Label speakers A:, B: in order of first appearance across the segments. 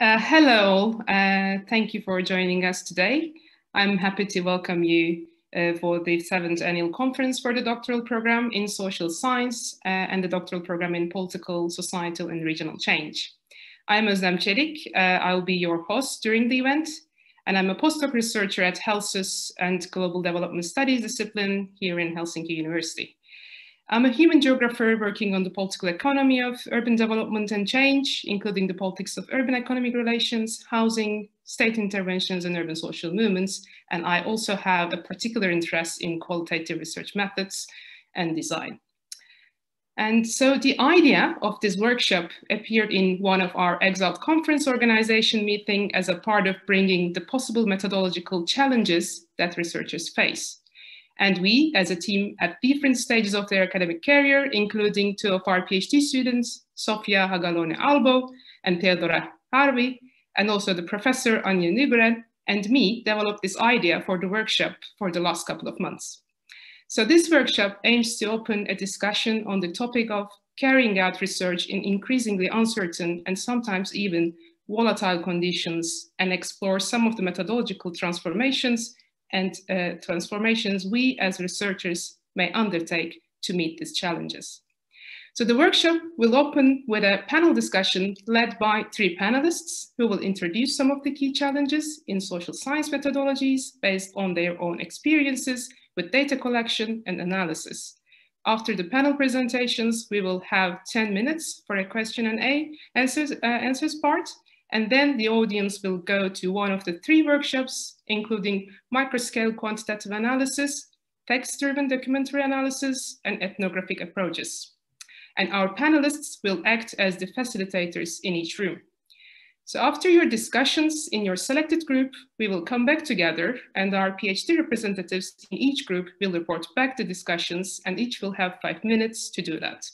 A: Uh, hello, uh, thank you for joining us today. I'm happy to welcome you uh, for the seventh annual conference for the doctoral program in social science uh, and the doctoral program in political, societal and regional change. I'm Özlem Çelik. Uh, I'll be your host during the event and I'm a postdoc researcher at HELSUS and Global Development Studies discipline here in Helsinki University. I'm a human geographer working on the political economy of urban development and change, including the politics of urban economic relations, housing, state interventions, and urban social movements. And I also have a particular interest in qualitative research methods and design. And so the idea of this workshop appeared in one of our EXALT conference organization meeting as a part of bringing the possible methodological challenges that researchers face. And we, as a team at different stages of their academic career, including two of our PhD students, Sofia Hagolani-Albov and Theodora Harvey, and also the professor Anja Nygren, and me developed this idea for the workshop for the last couple of months. So this workshop aims to open a discussion on the topic of carrying out research in increasingly uncertain and sometimes even volatile conditions and explore some of the methodological transformations and uh, transformations we as researchers may undertake to meet these challenges. So the workshop will open with a panel discussion led by three panelists who will introduce some of the key challenges in social science methodologies based on their own experiences with data collection and analysis. After the panel presentations, we will have 10 minutes for a question and A answers, uh, answers part, and then the audience will go to one of the three workshops, including microscale quantitative analysis, text-driven documentary analysis, and ethnographic approaches. And our panelists will act as the facilitators in each room. So after your discussions in your selected group, we will come back together and our PhD representatives in each group will report back the discussions and each will have five minutes to do that.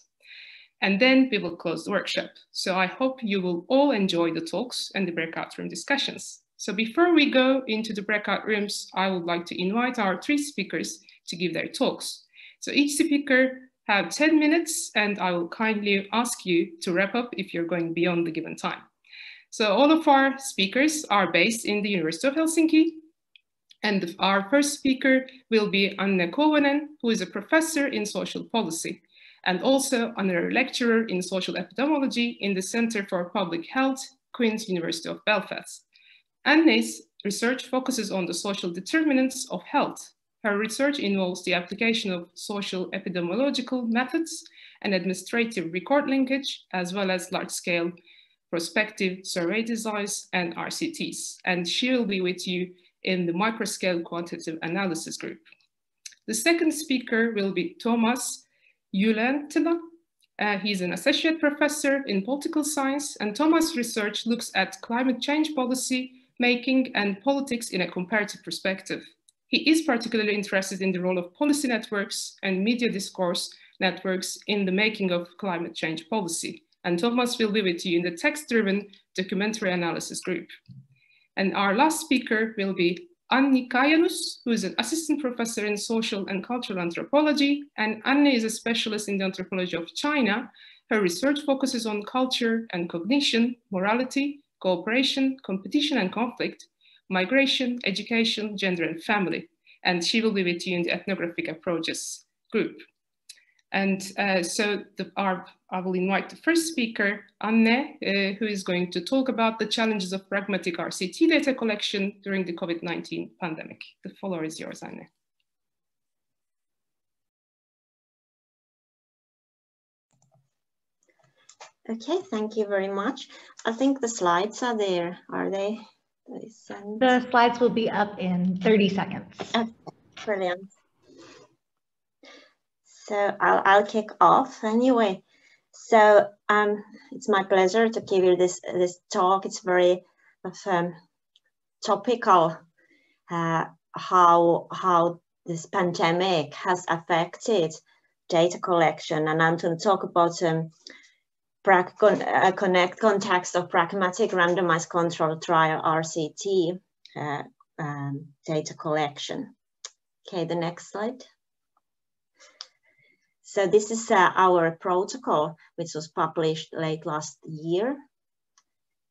A: And then we will close the workshop. So I hope you will all enjoy the talks and the breakout room discussions. So before we go into the breakout rooms, I would like to invite our three speakers to give their talks. So each speaker have 10 minutes and I will kindly ask you to wrap up if you're going beyond the given time. So all of our speakers are based in the University of Helsinki. And our first speaker will be Anne Kouvonen, who is a professor in social policy and also honorary lecturer in social epidemiology in the Center for Public Health, Queen's University of Belfast. Anne's research focuses on the social determinants of health. Her research involves the application of social epidemiological methods and administrative record linkage, as well as large-scale prospective survey designs and RCTs. And she will be with you in the microscale quantitative analysis group. The second speaker will be Tuomas Ylä-Anttila. Uh, he's an associate professor in political science and Tuomas' research looks at climate change policy making and politics in a comparative perspective. He is particularly interested in the role of policy networks and media discourse networks in the making of climate change policy. And Tuomas will be with you in the text-driven documentary analysis group. And our last speaker will be Anni Kajanus, who is an assistant professor in social and cultural anthropology, and Anne is a specialist in the anthropology of China. Her research focuses on culture and cognition, morality, cooperation, competition and conflict, migration, education, gender and family. And she will be with you in the ethnographic approaches group. And uh, so the, our, I will invite the first speaker, Anne, uh, who is going to talk about the challenges of pragmatic RCT data collection during the COVID-19 pandemic. The floor is yours, Anne.
B: Okay, thank you very much. I think the slides are there, are they?
C: The slides will be up in 30 seconds.
B: Okay, brilliant. So I'll, I'll kick off anyway. So um, it's my pleasure to give you this, this talk. It's very um, topical uh, how, how this pandemic has affected data collection. And I'm going to talk about um, uh, connect context of pragmatic randomized control trial RCT uh, um, data collection. Okay, the next slide. So this is uh, our protocol, which was published late last year.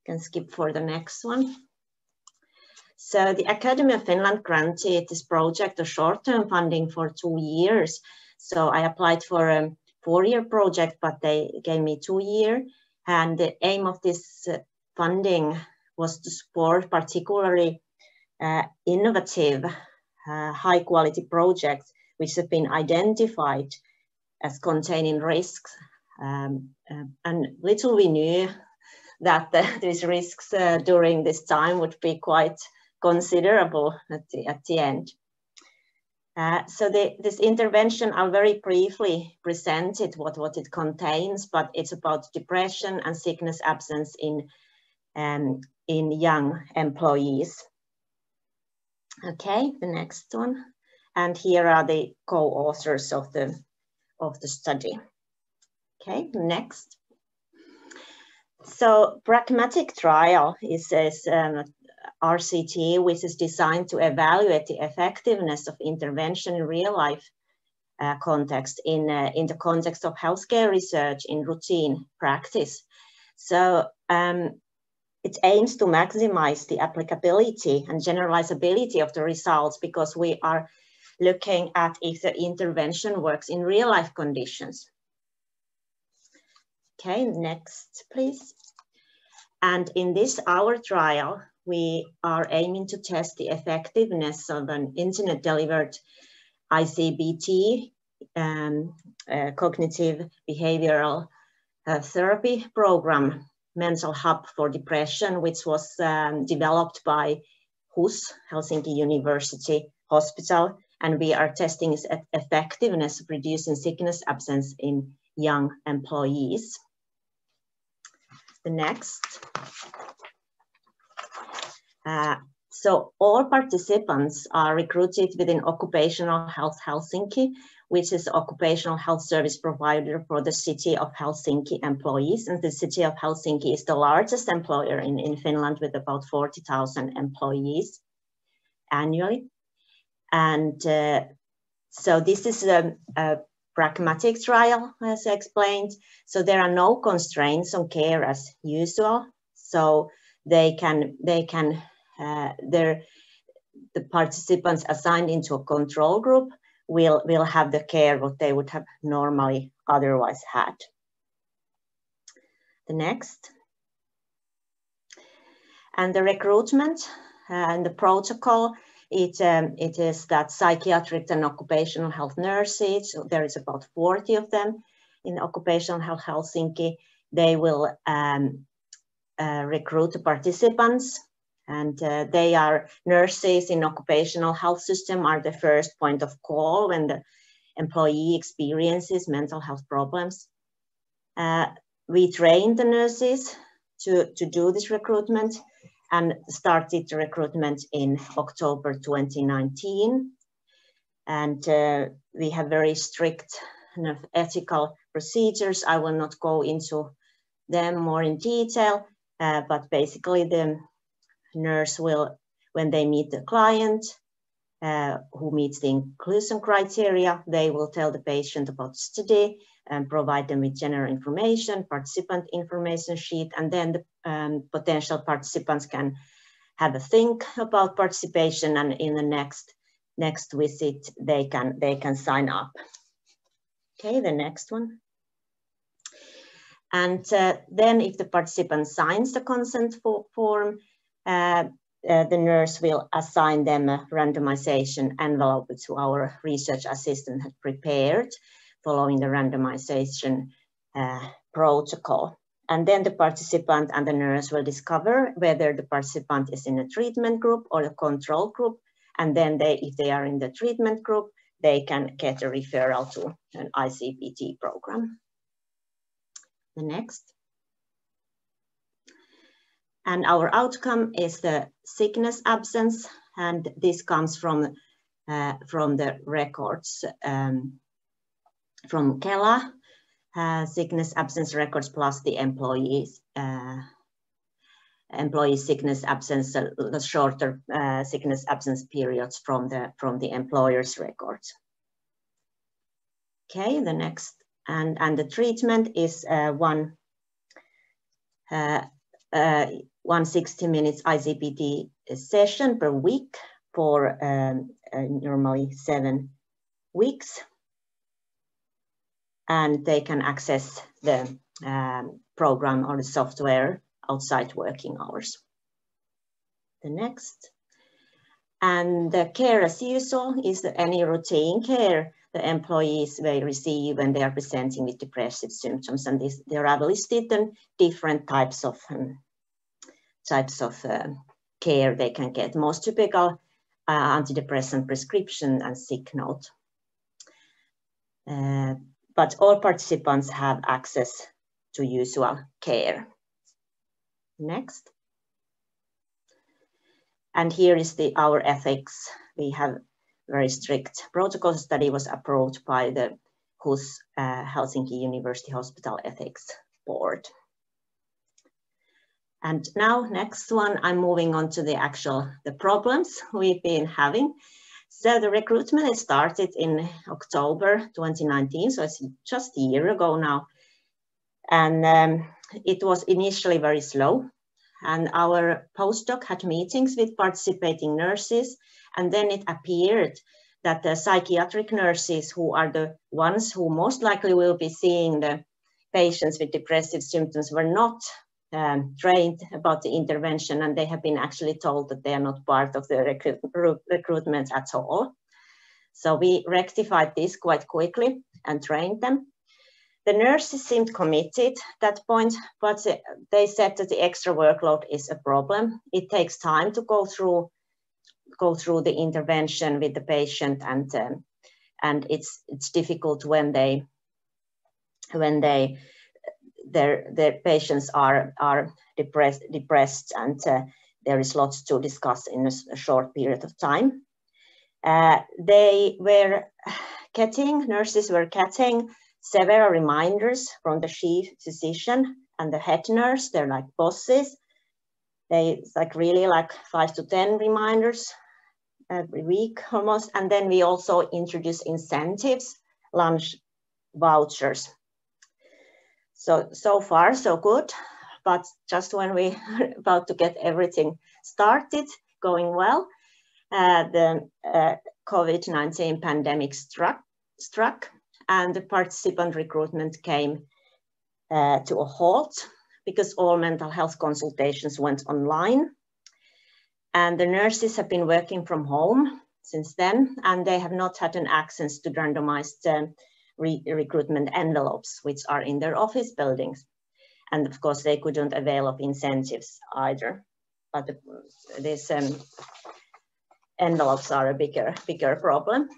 B: can skip for the next one. So the Academy of Finland granted this project a short-term funding for two years. So I applied for a four-year project, but they gave me two year. And the aim of this uh, funding was to support particularly uh, innovative, uh, high quality projects which have been identified as containing risks. Um, uh, and little we knew that the, these risks uh, during this time would be quite considerable at the, at the end. Uh, so the, this intervention, I'll very briefly present it, what, what it contains, but it's about depression and sickness absence in, um, in young employees. Okay, the next one. And here are the co-authors of the, of the study. Okay, next. So pragmatic trial is, is um, RCT, which is designed to evaluate the effectiveness of intervention in real life uh, context in, uh, in the context of healthcare research in routine practice. So um, it aims to maximize the applicability and generalizability of the results because we are looking at if the intervention works in real life conditions. Okay, next, please. And in this our trial, we are aiming to test the effectiveness of an internet delivered ICBT, um, uh, cognitive behavioral uh, therapy program mental hub for depression, which was um, developed by HUS, Helsinki University Hospital, and we are testing its effectiveness of reducing sickness absence in young employees. The next. Uh, so all participants are recruited within Occupational Health Helsinki, which is occupational health service provider for the city of Helsinki employees. And the city of Helsinki is the largest employer in, in Finland with about 40,000 employees annually. And uh, so this is a, a, pragmatic trial, as I explained. So there are no constraints on care as usual. So they can, they can, uh, the participants assigned into a control group will, will have the care what they would have normally otherwise had. The next. And the recruitment uh, and the protocol, it, um, it is that psychiatric and occupational health nurses, there is about 40 of them in occupational health Helsinki, they will um, uh, recruit the participants and uh, they are nurses in occupational health system are the first point of call when the employee experiences mental health problems. Uh, we train the nurses to, to do this recruitment and started recruitment in October 2019. And uh, we have very strict kind of ethical procedures. I will not go into them more in detail, uh, but basically the nurse will, when they meet the client uh, who meets the inclusion criteria, they will tell the patient about the study and provide them with general information, participant information sheet, and then the um, potential participants can have a think about participation and in the next next visit they can they can sign up. Okay, the next one. And uh, then if the participant signs the consent for, form, uh, uh, the nurse will assign them a randomization envelope to our research assistant had prepared following the randomization uh, protocol. And then the participant and the nurse will discover whether the participant is in a treatment group or a control group. And then they, if they are in the treatment group, they can get a referral to an ICBT program. The next. And our outcome is the sickness absence, and this comes from, uh, from the records um, from Kela, uh, sickness absence records plus the employees, uh, employee sickness absence, uh, the shorter uh, sickness absence periods from the, from the employer's records. Okay, the next, and, and the treatment is uh, one uh, one 60 minutes ICBT session per week for um, uh, normally seven weeks. And they can access the um, program or the software outside working hours. The next. And the care as usual is any routine care the employees may receive when they are presenting with depressive symptoms. And this, they are listed in different types of um, types of uh, care they can get. Most typical uh, antidepressant prescription and sick note. Uh, but all participants have access to usual care. Next. And here is the our ethics. We have very strict protocol study was approved by the HUS uh, Helsinki University Hospital Ethics Board. And now next one, I'm moving on to the actual, the problems we've been having. So the recruitment started in October 2019, so it's just a year ago now. And um, it was initially very slow. And our postdoc had meetings with participating nurses, and then it appeared that the psychiatric nurses who are the ones who most likely will be seeing the patients with depressive symptoms were not um, trained about the intervention and they have been actually told that they are not part of the recruit, recruitment at all. So we rectified this quite quickly and trained them. The nurses seemed committed at that point, but they said that the extra workload is a problem. It takes time to go through go through the intervention with the patient and um, and it's it's difficult when they when they their, their patients are, are depressed, depressed and uh, there is lots to discuss in a, a short period of time. Uh, they were getting, nurses were getting several reminders from the chief physician and the head nurse. They're like bosses. They like really like five to 10 reminders every week almost. And then we also introduce incentives, lunch vouchers so, so far, so good. But just when we are about to get everything started, going well, uh, the uh, COVID-19 pandemic struck, struck and the participant recruitment came uh, to a halt because all mental health consultations went online. And the nurses have been working from home since then, and they have not had an access to randomized um, re recruitment envelopes, which are in their office buildings. And of course, they couldn't avail of incentives either. But the, these um, envelopes are a bigger, bigger problem.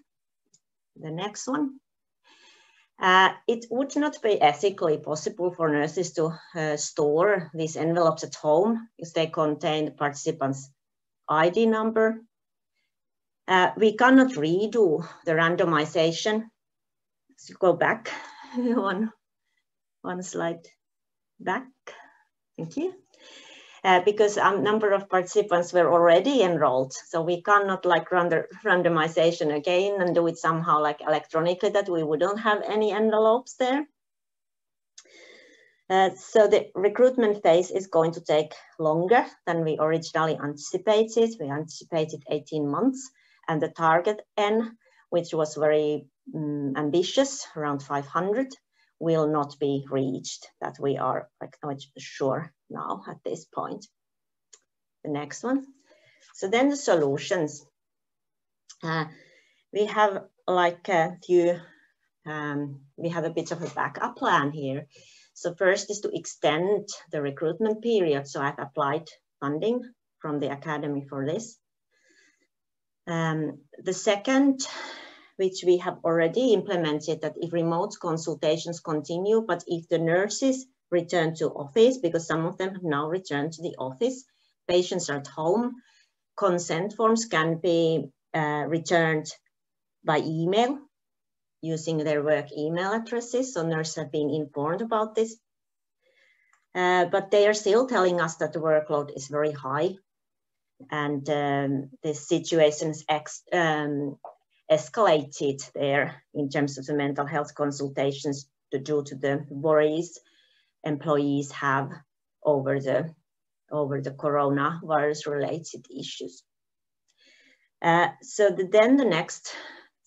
B: The next one. Uh, it would not be ethically possible for nurses to uh, store these envelopes at home because they contain participant's ID number. Uh, we cannot redo the randomization so go back one, one slide back. Thank you. Uh, because a um, number of participants were already enrolled. So we cannot like run the randomization again and do it somehow like electronically that we wouldn't have any envelopes there. Uh, so the recruitment phase is going to take longer than we originally anticipated. We anticipated 18 months and the target N, which was very um, ambitious, around 500, will not be reached. That we are like sure now at this point. The next one. So then the solutions. Uh, we have like a few, um, we have a bit of a backup plan here. So first is to extend the recruitment period. So I've applied funding from the academy for this. Um, the second which we have already implemented that if remote consultations continue, but if the nurses return to office, because some of them have now returned to the office, patients are at home, consent forms can be uh, returned by email using their work email addresses. So nurses have been informed about this. Uh, but they are still telling us that the workload is very high and um, the situation is ex um, escalated there in terms of the mental health consultations due to the worries employees have over the over the coronavirus related issues. Uh, so the, then the next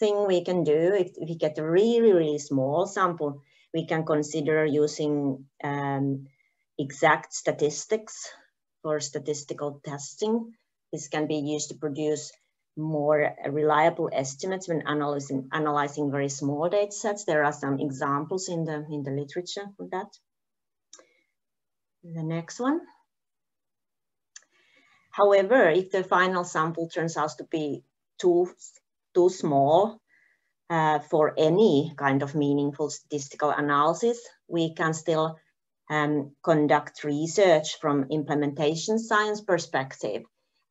B: thing we can do, if, we get a really, really small sample, we can consider using um, exact statistics for statistical testing. This can be used to produce more reliable estimates when analyzing, analyzing very small data sets. There are some examples in the, in the literature for that. The next one. However, if the final sample turns out to be too, too small uh, for any kind of meaningful statistical analysis, we can still um, conduct research from implementation science perspective.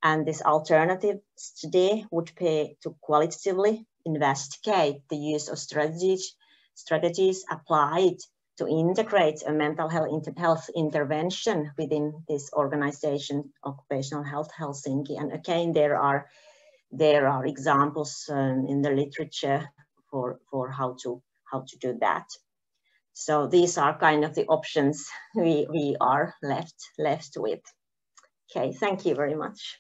B: And this alternative study would be to qualitatively investigate the use of strategies, strategies applied to integrate a mental health intervention within this organization, Occupational Health Helsinki. And again, there are there are examples um, in the literature for, for how to how to do that. So these are kind of the options we, we are left left with. Okay, thank you very much.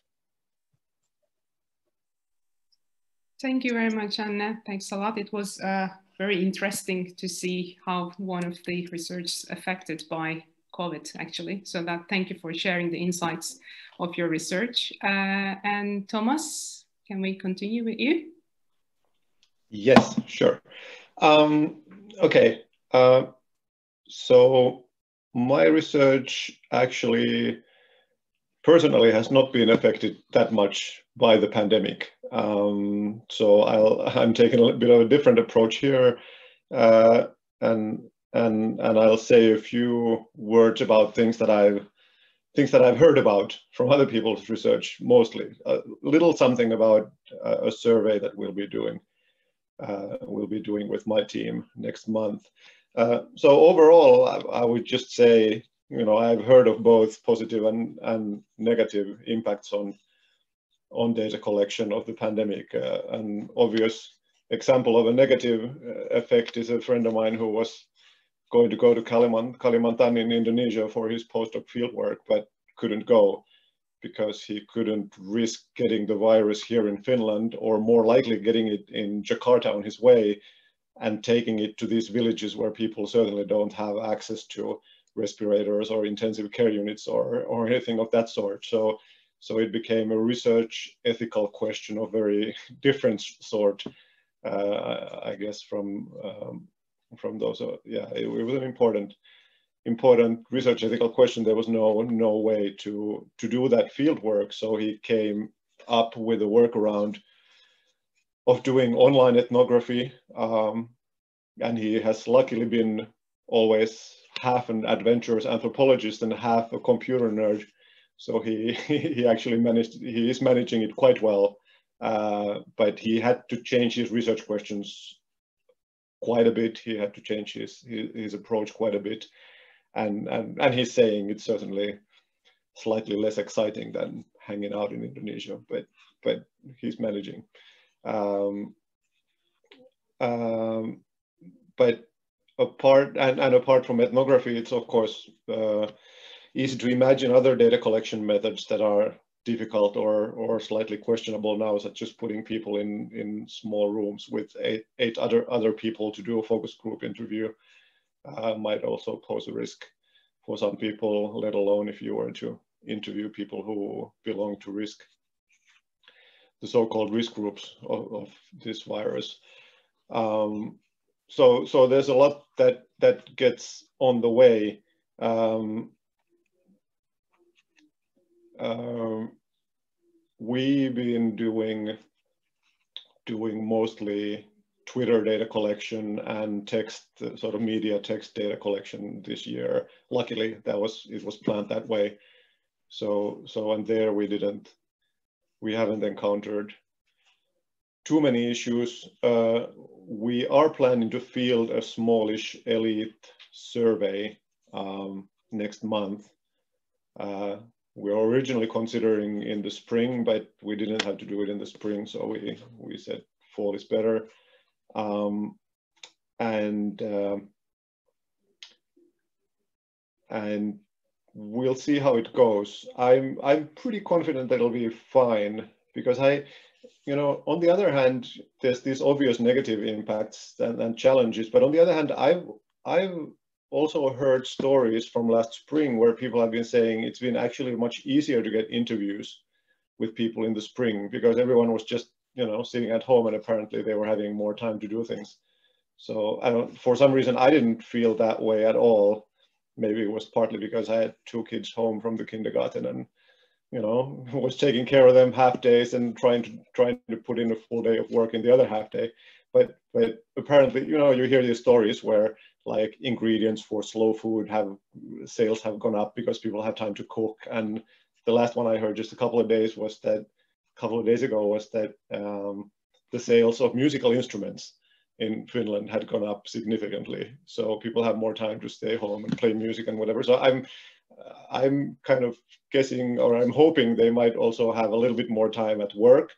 A: Thank you very much, Anna. Thanks a lot. It was uh, very interesting to see how one of the research affected by COVID actually. So that thank you for sharing the insights of your research. Uh, and Tuomas, can we continue with you?
D: Yes, sure. Um, okay, uh, so my research actually personally has not been affected that much by the pandemic. Um, so I'll, I'm taking a bit of a different approach here, uh, and and and I'll say a few words about things that I've things that I've heard about from other people's research, mostly a little something about uh, a survey that we'll be doing. Uh, we'll be doing with my team next month. Uh, so overall, I, I would just say you know, I've heard of both positive and, and negative impacts on on data collection of the pandemic. Uh, an obvious example of a negative uh, effect is a friend of mine who was going to go to Kalimantan, Kalimantan in Indonesia for his postdoc fieldwork, but couldn't go because he couldn't risk getting the virus here in Finland or more likely getting it in Jakarta on his way and taking it to these villages where people certainly don't have access to respirators or intensive care units or, or anything of that sort. So, so it became a research ethical question of very different sort, uh, I guess, from um, from those. Uh, yeah, it, it, was an important important research ethical question. There was no no way to to do that field work. So he came up with a workaround of doing online ethnography. Um, and he has luckily been always half an adventurous anthropologist and half a computer nerd. So he, he actually managed, he is managing it quite well, uh, but he had to change his research questions quite a bit. He had to change his, his, his approach quite a bit. And, and, and he's saying it's certainly slightly less exciting than hanging out in Indonesia, but, but he's managing. Um, um, but apart and, and apart from ethnography, it's of course uh, easy to imagine other data collection methods that are difficult or or slightly questionable now, such as putting people in in small rooms with eight, eight other other people to do a focus group interview uh, might also pose a risk for some people, let alone if you were to interview people who belong to risk, the so-called risk groups of, of this virus. Um, so so there's a lot that that gets on the way. Um, um, we've been doing doing mostly Twitter data collection and text sort of media text data collection this year. Luckily, that was it was planned that way. So so and there we didn't we haven't encountered too many issues. Uh, we are planning to field a smallish elite survey um, next month. Uh, we were originally considering in the spring, but we didn't have to do it in the spring, so we, we said fall is better. Um, and uh, and we'll see how it goes. I'm I'm pretty confident that it'll be fine because I, you know, on the other hand, there's these obvious negative impacts and, and challenges. But on the other hand, I've I've also heard stories from last spring where people have been saying it's been actually much easier to get interviews with people in the spring because everyone was just you know sitting at home and apparently they were having more time to do things. So I don't, for some reason I didn't feel that way at all maybe it was partly because I had two kids home from the kindergarten and you know was taking care of them half days and trying to trying to put in a full day of work in the other half day. But but apparently you know you hear these stories where like ingredients for slow food have sales have gone up because people have time to cook and the last one I heard just a couple of days was that couple of days ago was that um, the sales of musical instruments in Finland had gone up significantly. So people have more time to stay home and play music and whatever. So I'm I'm kind of guessing or I'm hoping they might also have a little bit more time at work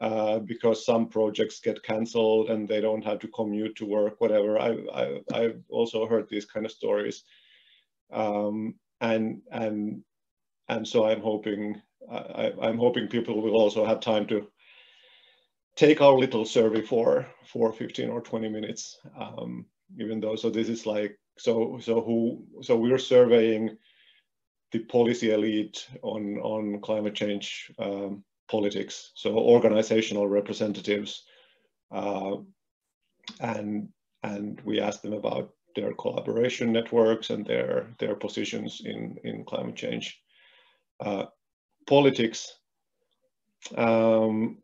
D: uh, because some projects get cancelled and they don't have to commute to work, whatever. I, I, I've also heard these kind of stories. Um, and, and, and so I'm hoping, I, I'm hoping people will also have time to take our little survey for for 15 or 20 minutes um, even though so this is like so so who so we're surveying the policy elite on on climate change um, politics so organizational representatives uh, and and we ask them about their collaboration networks and their their positions in in climate change. Uh, politics um,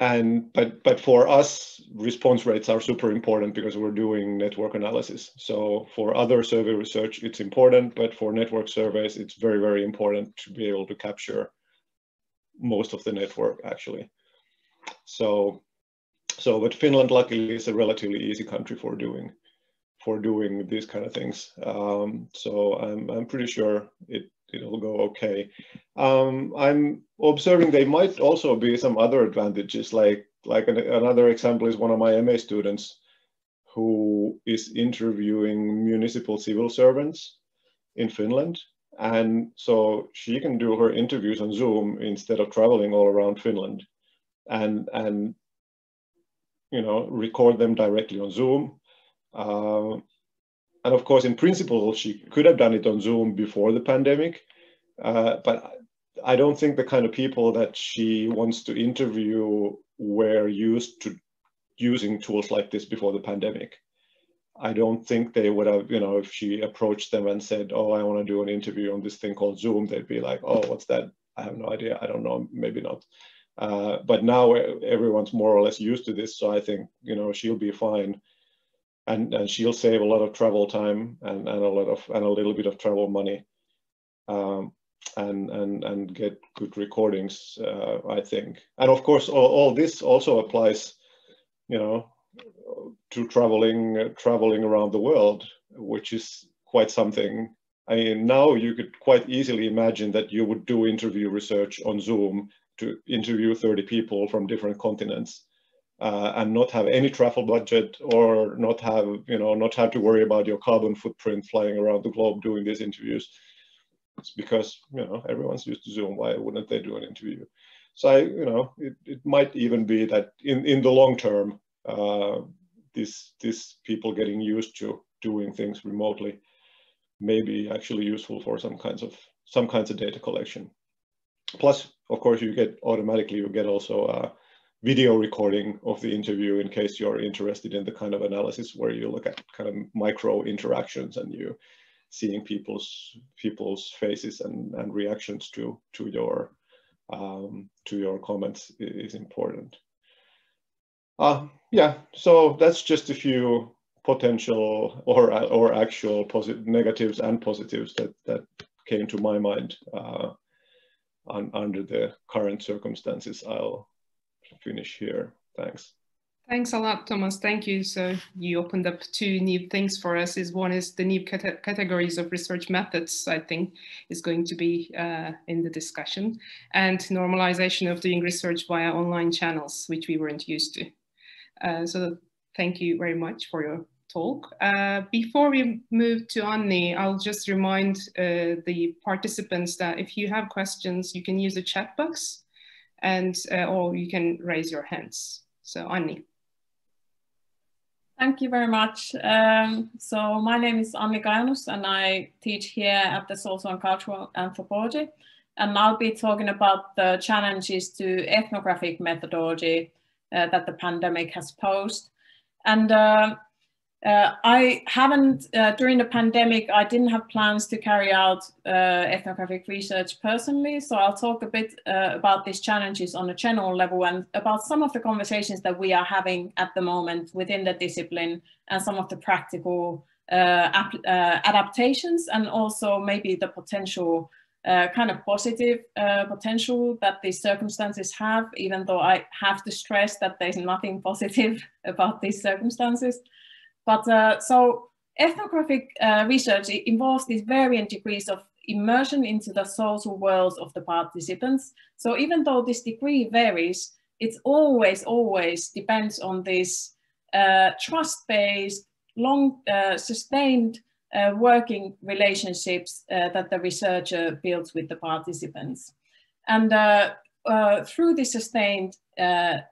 D: and but but for us response rates are super important because we're doing network analysis. So for other survey research it's important but for network surveys it's very very important to be able to capture most of the network actually. So so but finland luckily is a relatively easy country for doing for doing these kind of things. Um, so i'm i'm pretty sure it it'll go okay. Um, I'm observing there might also be some other advantages, like like an, another example is one of my MA students who is interviewing municipal civil servants in Finland. And so she can do her interviews on Zoom instead of traveling all around Finland and, and you know, record them directly on Zoom. Uh, and of course, in principle, she could have done it on Zoom before the pandemic, uh, but I don't think the kind of people that she wants to interview were used to using tools like this before the pandemic. I don't think they would have, you know, if she approached them and said, "Oh, I want to do an interview on this thing called Zoom," they'd be like, "Oh, what's that? I have no idea. I don't know. Maybe not." Uh, but now everyone's more or less used to this, so I think you know she'll be fine and and she'll save a lot of travel time and, and a lot of and a little bit of travel money um, and and and get good recordings uh, I think. And of course all, all this also applies you know to traveling uh, traveling around the world which is quite something. I mean now you could quite easily imagine that you would do interview research on Zoom to interview 30 people from different continents uh, and not have any travel budget or not have, you know, not have to worry about your carbon footprint flying around the globe doing these interviews. It's because, you know, everyone's used to Zoom. Why wouldn't they do an interview? So, I, you know, it, it might even be that in, in the long term, uh, these, this people getting used to doing things remotely may be actually useful for some kinds of some kinds of data collection. Plus, of course, you get automatically you get also uh, video recording of the interview in case you're interested in the kind of analysis where you look at kind of micro interactions and you seeing people's people's faces and, and reactions to to your um, to your comments is important. Uh, yeah, so that's just a few potential or or actual positive negatives and positives that that came to my mind uh, on, under the current circumstances. I'll finish here. Thanks.
A: Thanks a lot, Tuomas. Thank you. So you opened up two new things for us. Is one is the new cate categories of research methods. I think is going to be uh, in the discussion, and normalization of doing research via online channels, which we weren't used to. Uh, so thank you very much for your talk. Uh, before we move to Anni, I'll just remind uh, the participants that if you have questions, you can use the chat box and uh, or you can raise your hands. So Anni.
E: Thank you very much. Um, so my name is Anni Kajanus and I teach here at the Social and Cultural Anthropology. And I'll be talking about the challenges to ethnographic methodology uh, that the pandemic has posed. And uh, uh, I haven't, uh, during the pandemic, I didn't have plans to carry out uh, ethnographic research personally. So I'll talk a bit uh, about these challenges on a general level and about some of the conversations that we are having at the moment within the discipline and some of the practical uh, uh, adaptations and also maybe the potential kind of positive potential that these circumstances have, even though I have to stress that there's nothing positive about these circumstances. But uh, so ethnographic uh, research involves these varying degrees of immersion into the social worlds of the participants. So even though this degree varies, it's always, always depends on this uh, trust-based, long, uh, sustained uh, working relationships uh, that the researcher builds with the participants. And through the sustained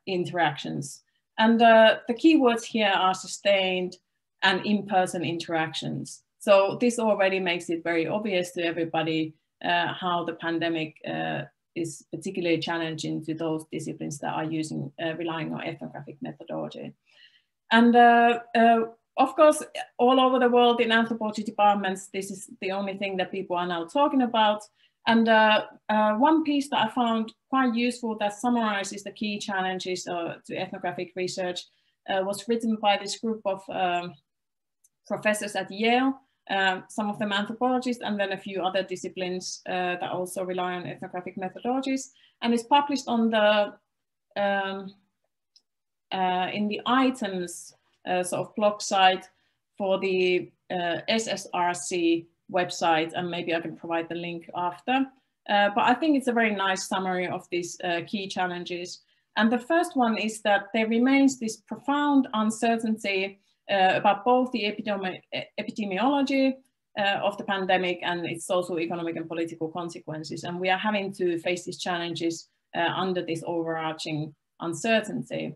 E: interactions, and uh, the keywords here are sustained and in-person interactions. So this already makes it very obvious to everybody uh, how the pandemic uh, is particularly challenging to those disciplines that are using, uh, relying on ethnographic methodology. And uh, uh, of course, all over the world in anthropology departments, this is the only thing that people are now talking about. And uh, uh, one piece that I found quite useful that summarizes the key challenges uh, to ethnographic research uh, was written by this group of um, professors at Yale, um, some of them anthropologists, and then a few other disciplines uh, that also rely on ethnographic methodologies. And it's published on the um, uh, in the items sort of blog site for the SSRC website and maybe I can provide the link after. Uh, but I think it's a very nice summary of these uh, key challenges. And the first one is that there remains this profound uncertainty uh, about both the epidemi epidemiology uh, of the pandemic and its social, economic and political consequences. And we are having to face these challenges uh, under this overarching uncertainty.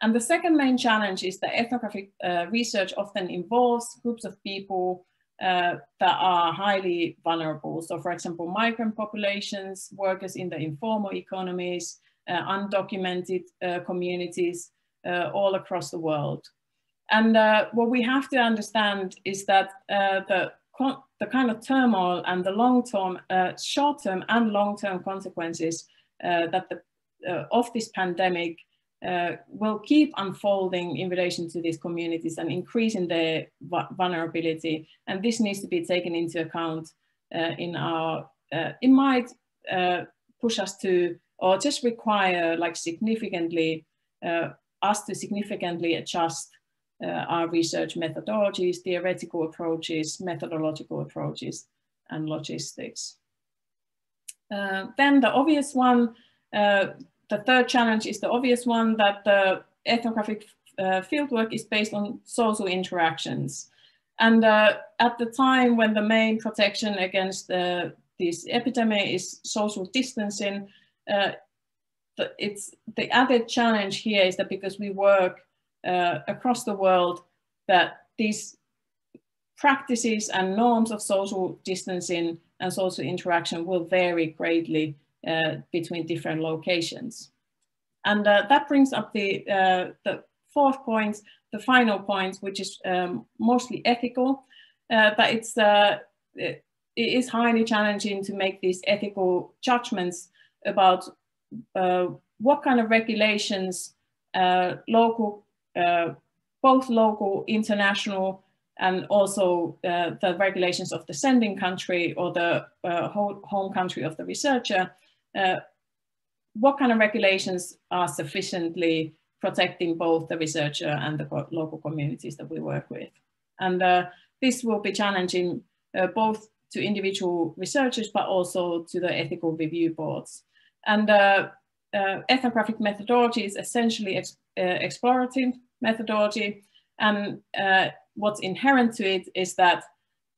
E: And the second main challenge is that ethnographic uh, research often involves groups of people uh, that are highly vulnerable. So for example, migrant populations, workers in the informal economies, uh, undocumented uh, communities uh, all across the world. And uh, what we have to understand is that the, the kind of turmoil and the long-term, short-term and long-term consequences that the, of this pandemic uh, will keep unfolding in relation to these communities and increasing their vulnerability. And this needs to be taken into account uh, in our, uh, it might uh, push us to, or just require like significantly, uh, us to significantly adjust uh, our research methodologies, theoretical approaches, methodological approaches, and logistics. then the obvious one, the third challenge is the obvious one that the ethnographic uh, fieldwork is based on social interactions. And uh, at the time when the main protection against uh, this epidemic is social distancing, uh, the, it's the added challenge here is that because we work uh, across the world, that these practices and norms of social distancing and social interaction will vary greatly uh, between different locations. And uh, that brings up the, uh, the fourth point, the final point, which is um, mostly ethical, that it's, it is highly challenging to make these ethical judgments about what kind of regulations local, both local, international, and also uh, the regulations of the sending country or the uh, home country of the researcher uh, what kind of regulations are sufficiently protecting both the researcher and the local communities that we work with. And uh, this will be challenging uh, both to individual researchers, but also to the ethical review boards. And uh, uh ethnographic methodology is essentially ex uh, explorative methodology. And what's inherent to it is that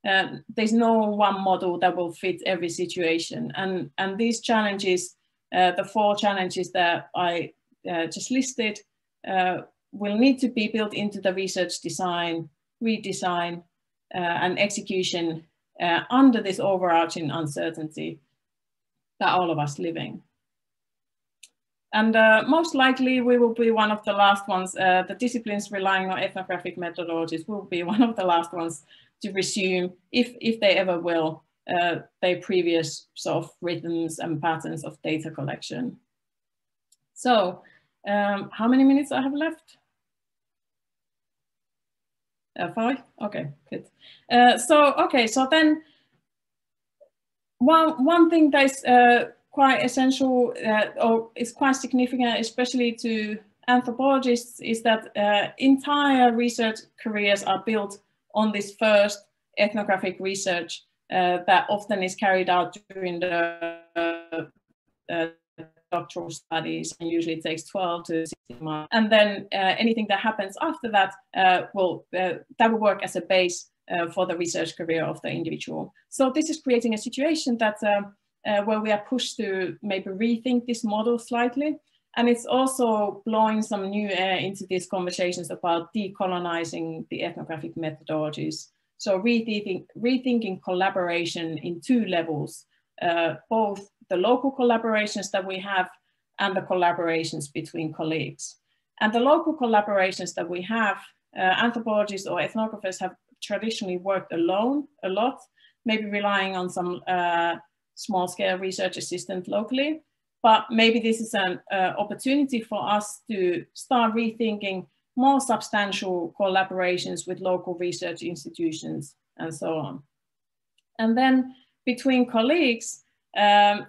E: uh, there's no one model that will fit every situation. And, and these challenges, uh, the four challenges that I uh, just listed, uh, will need to be built into the research design, redesign, uh, and execution uh, under this overarching uncertainty that all of us living. And uh, most likely we will be one of the last ones, uh, the disciplines relying on ethnographic methodologies will be one of the last ones to resume, if, if they ever will, uh, their previous sort of rhythms and patterns of data collection. So um, how many minutes I have left? Uh, five? Okay, good. Uh, so, okay, so then one, one thing that is uh, quite essential uh, or is quite significant, especially to anthropologists, is that uh, entire research careers are built on this first ethnographic research uh, that often is carried out during the uh, doctoral studies and usually takes 12 to 16 months. And then uh, anything that happens after that uh, will, uh, that will work as a base uh, for the research career of the individual. So this is creating a situation that um, uh, where we are pushed to maybe rethink this model slightly. And it's also blowing some new air into these conversations about decolonizing the ethnographic methodologies. So rethinking, rethinking collaboration in two levels, uh, both the local collaborations that we have and the collaborations between colleagues. And the local collaborations that we have, uh, anthropologists or ethnographers have traditionally worked alone a lot, maybe relying on some uh, small scale research assistant locally. But maybe this is an uh, opportunity for us to start rethinking more substantial collaborations with local research institutions and so on. And then between colleagues, um,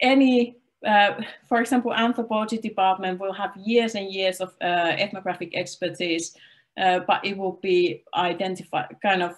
E: any, uh, for example, anthropology department will have years and years of uh, ethnographic expertise, uh, but it will be identified kind of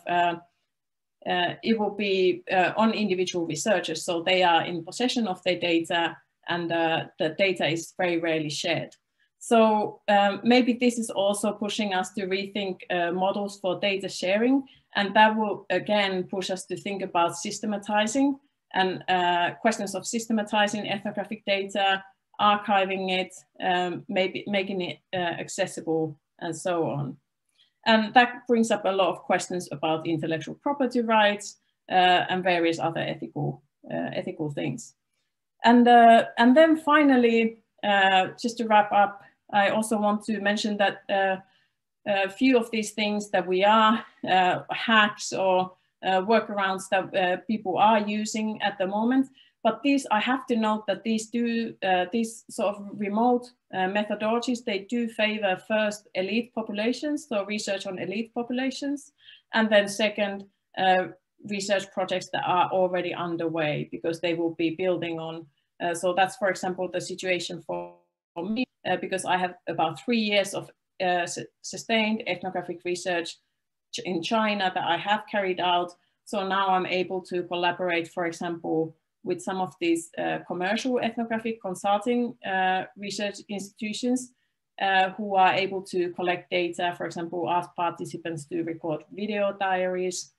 E: uh, it will be uh, on individual researchers. So they are in possession of their data and uh, the data is very rarely shared. So um, maybe this is also pushing us to rethink uh, models for data sharing. And that will again push us to think about systematizing and uh, questions of systematizing ethnographic data, archiving it, um, maybe making it uh, accessible and so on. And that brings up a lot of questions about intellectual property rights uh, and various other ethical, uh, ethical things. And, uh, and then finally, uh, just to wrap up, I also want to mention that uh, a few of these things that we are uh, hacks or workarounds that people are using at the moment but these, I have to note that these do, uh, these sort of remote uh, methodologies, they do favor first elite populations, so research on elite populations, and then second, uh, research projects that are already underway because they will be building on. Uh, so that's, for example, the situation for, me, uh, because I have about three years of uh, sustained ethnographic research in China that I have carried out. So now I'm able to collaborate, for example, with some of these uh, commercial ethnographic consulting uh, research institutions uh, who are able to collect data, for example, ask participants to record video diaries,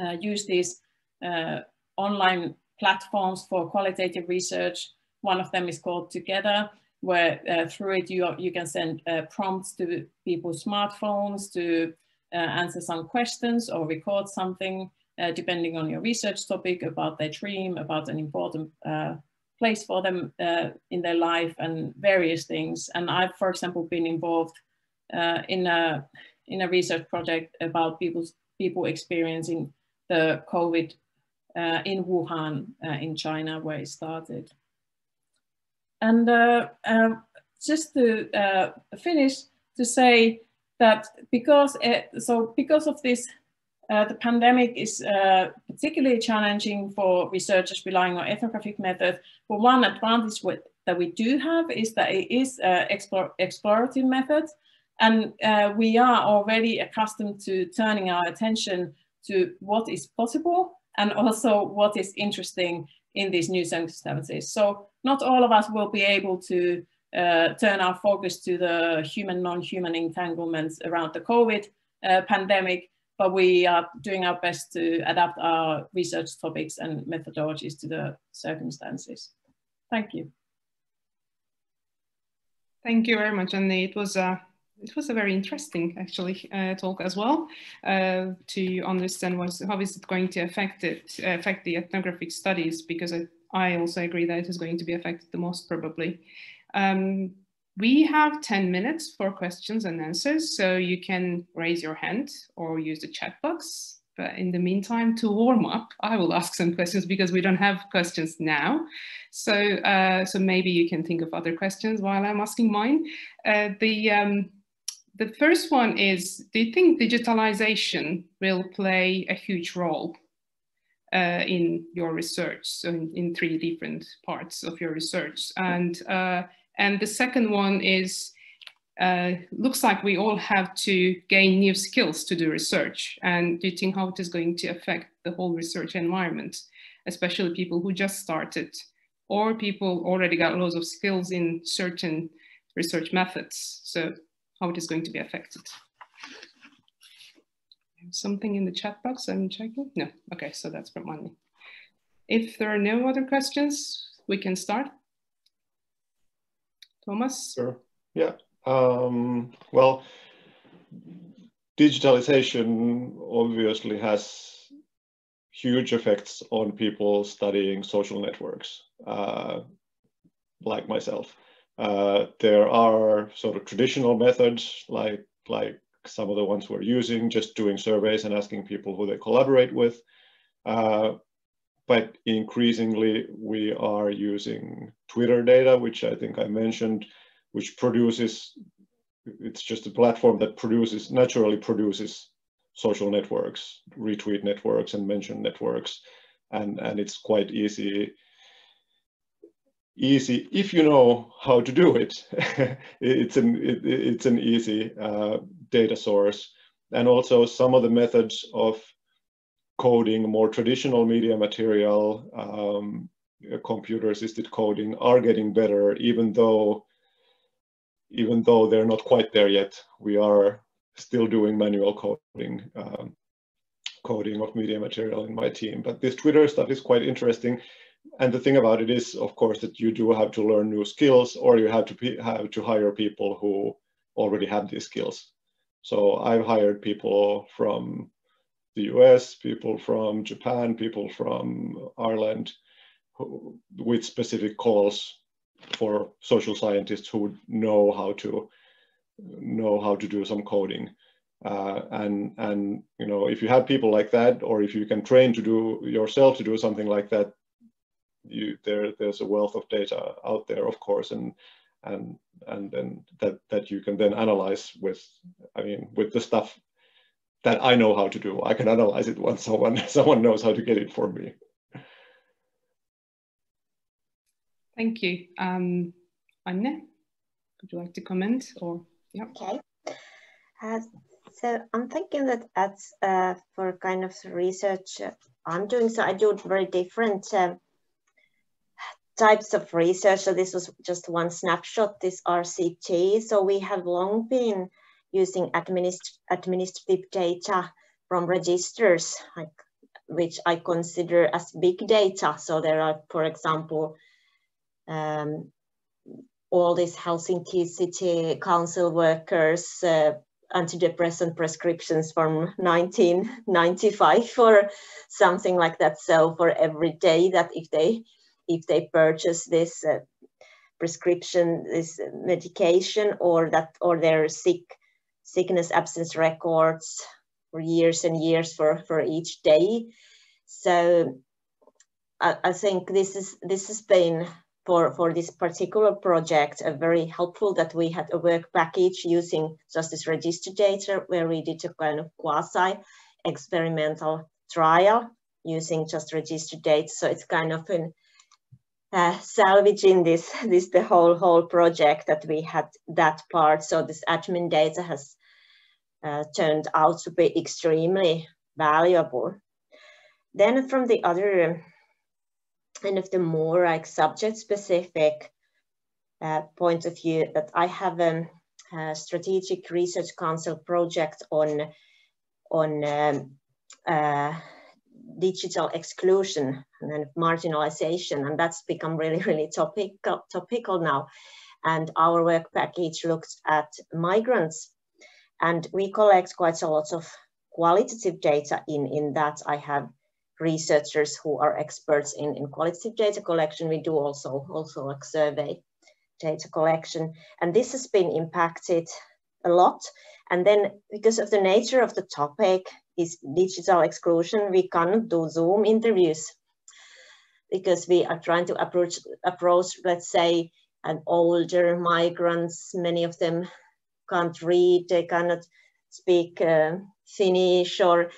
E: uh, use these uh, online platforms for qualitative research. One of them is called Together, where uh, through it you, you can send prompts to people's smartphones to answer some questions or record something uh, depending on your research topic, about their dream, about an important uh, place for them uh, in their life and various things. And I've, for example, been involved uh, in, a, in a research project about people's, people experiencing the COVID uh, in Wuhan uh, in China where it started. And just to finish, to say that because, so because of this uh, the pandemic is uh, particularly challenging for researchers relying on ethnographic methods. But one advantage with, that we do have is that it is uh, explore, explorative method. And uh, we are already accustomed to turning our attention to what is possible and also what is interesting in these new circumstances. So not all of us will be able to uh, turn our focus to the human, non-human entanglements around the COVID pandemic, but we are doing our best to adapt our research topics and methodologies to the circumstances. Thank you.
A: Thank you very much, and it was a it was a very interesting actually uh, talk as well uh, to understand what's, how is it going to affect it affect the ethnographic studies because I, I also agree that it is going to be affected the most probably. Um, we have 10 minutes for questions and answers, so you can raise your hand or use the chat box. But in the meantime, to warm up, I will ask some questions because we don't have questions now. So, uh, so maybe you can think of other questions while I'm asking mine. Uh, the, um, the first one is, do you think digitalization will play a huge role uh, in your research, so in, in, three different parts of your research? And uh, and the second one is, uh, looks like we all have to gain new skills to do research. And do you think how it is going to affect the whole research environment, especially people who just started or people already got loads of skills in certain research methods. So how it is going to be affected. Something in the chat box I'm checking? No, okay, so that's from Monday. If there are no other questions, we can start. Tuomas?
D: Sure. Yeah. Um, well, digitalization obviously has huge effects on people studying social networks, uh, like myself. Uh, there are sort of traditional methods like like some of the ones we're using, just doing surveys and asking people who they collaborate with. Uh, but increasingly we are using Twitter data, which I think I mentioned, which produces, it's just a platform that produces, naturally produces social networks, retweet networks and mention networks. And, and it's quite easy, easy if you know how to do it. it's, an, it, it's an easy uh, data source. And also some of the methods of coding, more traditional media material, um, computer-assisted coding are getting better, even though even though they're not quite there yet. We are still doing manual coding, um, coding of media material in my team. But this Twitter stuff is quite interesting. And the thing about it is, of course, that you do have to learn new skills or you have to have to hire people who already have these skills. So I've hired people from the US, people from Japan, people from Ireland, with specific calls for social scientists who know how to know how to do some coding. Uh, and and you know if you have people like that, or if you can train to do yourself to do something like that, you there there's a wealth of data out there, of course, and and and then that that you can then analyze with I mean with the stuff that I know how to do. I can analyze it once someone someone knows how to get it for me.
A: Thank you. Um, Anne, would you like to comment or yeah?
B: Okay. Uh, so I'm thinking that as uh, for kind of research uh, I'm doing, so I do very different um, types of research. So this was just one snapshot, this RCT. So we have long been using administ administrative data from registers, like, which I consider as big data. So there are, for example, um, all these Helsinki City Council workers, uh, antidepressant prescriptions from 1995 or something like that. So for every day that if they if they purchase this uh, prescription, this medication, or that or they're sick, sickness absence records for years and years for, for each day. So I, I think this is this has been for, for this particular project a very helpful that we had a work package using just this register data where we did a kind of quasi experimental trial using just register data. So it's kind of an uh, salvaging this this the whole whole project that we had that part. So this admin data has uh, turned out to be extremely valuable. Then from the other kind of the more like subject specific uh, of view that I have a, a, strategic research council project on on um, uh, digital exclusion and marginalization, and that's become really, really topical, topical now. And our work package looks at migrants, and we collect quite a lot of qualitative data in, in that. I have researchers who are experts in, in qualitative data collection. We do also, also like survey data collection. And this has been impacted a lot. And then because of the nature of the topic is digital exclusion, we cannot do Zoom interviews because we are trying to approach, approach let's say, an older migrants, many of them can't read, they cannot speak uh, Finnish or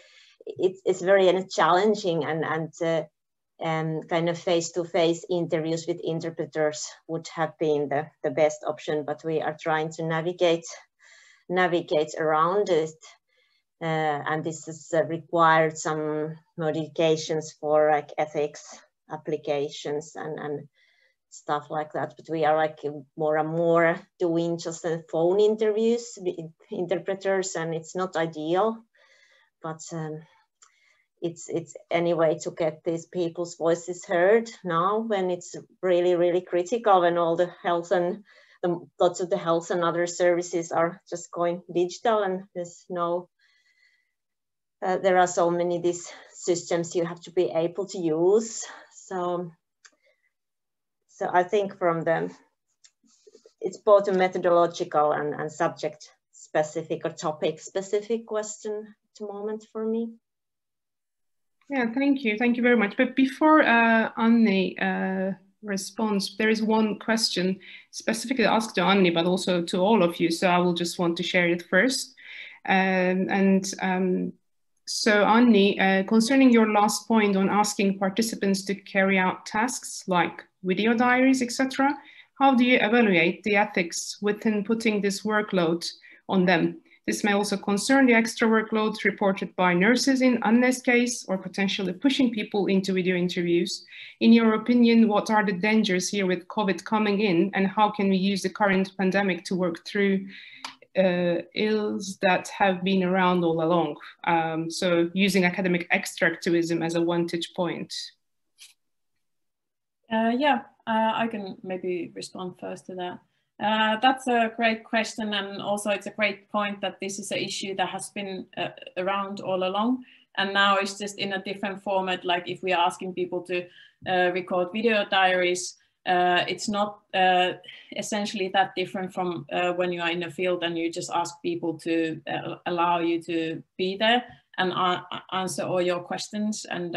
B: it's, it's very challenging and, and uh, um, kind of face-to-face interviews with interpreters would have been the, the best option, but we are trying to navigate navigate around it. Uh, and this has uh, required some modifications for like ethics applications and, and stuff like that. But we are like more and more doing just the phone interviews with interpreters and it's not ideal, but um, it's it's anyway to get these people's voices heard now when it's really really critical when all the health and the, lots of the health and other services are just going digital and there's no uh, there are so many these systems you have to be able to use so so i think from the it's both a methodological and, and subject specific or topic specific question at the moment for me
A: yeah, thank you. Thank you very much. But before uh, Anni uh, responds, there is one question specifically asked to Anni, but also to all of you. So I will just want to share it first. Um, and um, so Anni, uh, concerning your last point on asking participants to carry out tasks like video diaries, etc., how do you evaluate the ethics within putting this workload on them? This may also concern the extra workload reported by nurses in Anne's case or potentially pushing people into video interviews. In your opinion, what are the dangers here with COVID coming in and how can we use the current pandemic to work through uh, ills that have been around all along? Um, so using academic extractivism as a vantage point.
E: Uh, yeah, uh, I can maybe respond first to that. Uh, that's a great question, and also it's a great point that this is an issue that has been uh, around all along, and now it's just in a different format. Like if we are asking people to uh, record video diaries, uh, it's not essentially that different from when you are in a field and you just ask people to allow you to be there and answer all your questions and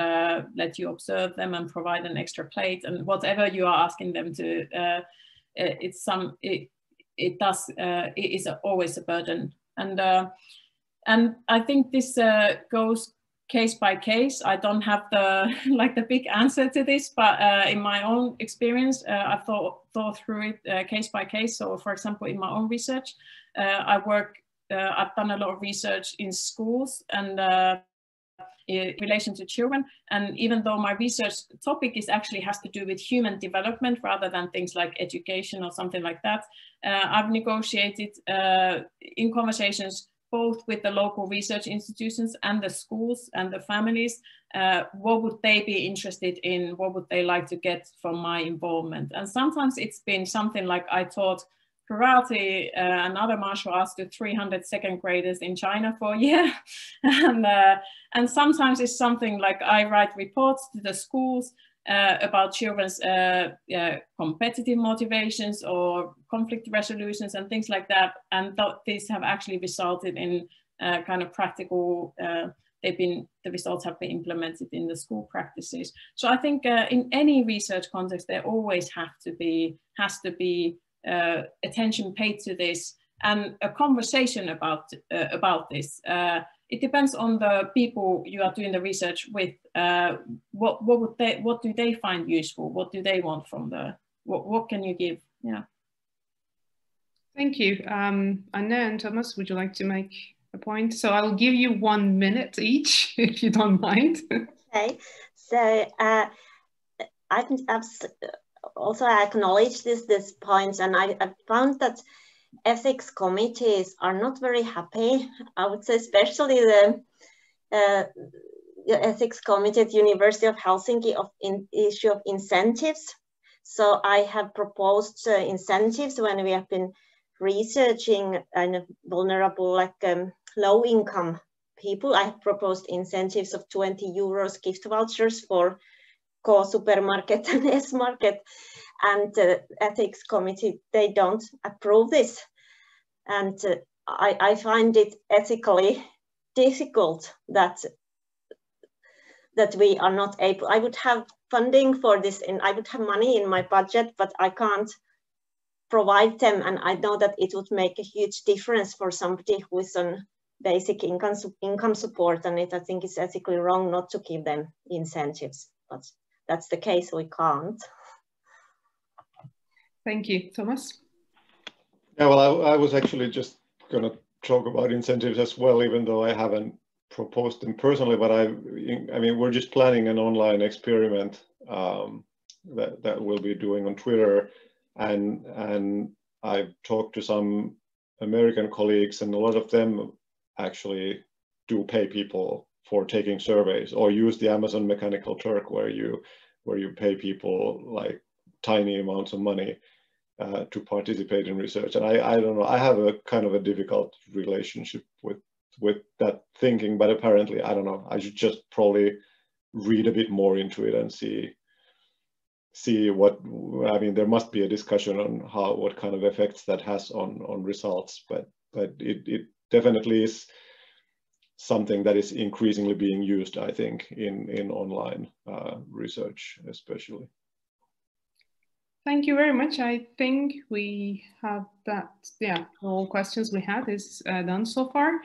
E: let you observe them and provide an extra plate and whatever you are asking them to uh, it's some it it does uh, it is always a burden and uh, and I think this goes case by case. I don't have the like the big answer to this, but uh, in my own experience, uh, I've thought thought through it uh, case by case. So, for example, in my own research, I work. I've done a lot of research in schools and in relation to children. And even though my research topic is actually has to do with human development rather than things like education or something like that, uh, I've negotiated uh, in conversations both with the local research institutions and the schools and the families, uh, what would they be interested in? What would they like to get from my involvement? And sometimes it's been something like I taught karate uh, and other martial arts to 300 second graders in China for a year. and, uh, and sometimes it's something like I write reports to the schools uh, about children's uh, competitive motivations or conflict resolutions and things like that. And th these have actually resulted in uh, kind of practical uh, they've been the results have been implemented in the school practices so i think in any research context there always have to be has to be uh, attention paid to this and a conversation about uh, about this. Uh, it depends on the people you are doing the research with. Uh, what what would they what do they find useful? What do they want from the what what can you give? Yeah.
A: Thank you, um, Anna and Tuomas. Would you like to make a point? So I'll give you one minute each, if you don't mind.
B: okay. So uh, I've, I've also I acknowledge this this point, and I, I found that ethics committees are not very happy. I would say especially the, uh, the ethics committee at University of Helsinki of in issue of incentives. So I have proposed uh, incentives when we have been researching of vulnerable, like um, low income people. I have proposed incentives of 20 euros gift vouchers for K supermarket and S market and the ethics committee, they don't approve this. And uh, I, I find it ethically difficult that that we are not able, I would have funding for this and I would have money in my budget, but I can't provide them. And I know that it would make a huge difference for somebody who is on basic income, income support. And it, I think it's ethically wrong not to give them incentives, but that's the case, we can't.
A: Thank you, Tuomas.
D: Yeah, well, I, I was actually just going to talk about incentives as well, even though I haven't proposed them personally. But I, I mean, we're just planning an online experiment um, that that we'll be doing on Twitter, and and I've talked to some American colleagues, and a lot of them actually do pay people for taking surveys or use the Amazon Mechanical Turk, where you where you pay people like tiny amounts of money uh, to participate in research. And I, I don't know, I have a kind of a difficult relationship with with that thinking, but apparently, I don't know, I should just probably read a bit more into it and see see what I mean. There must be a discussion on how what kind of effects that has on on results, but but it it definitely is something that is increasingly being used, I think, in in online uh, research, especially.
A: Thank you very much. I think we have that, yeah, all questions we had is uh, done so far.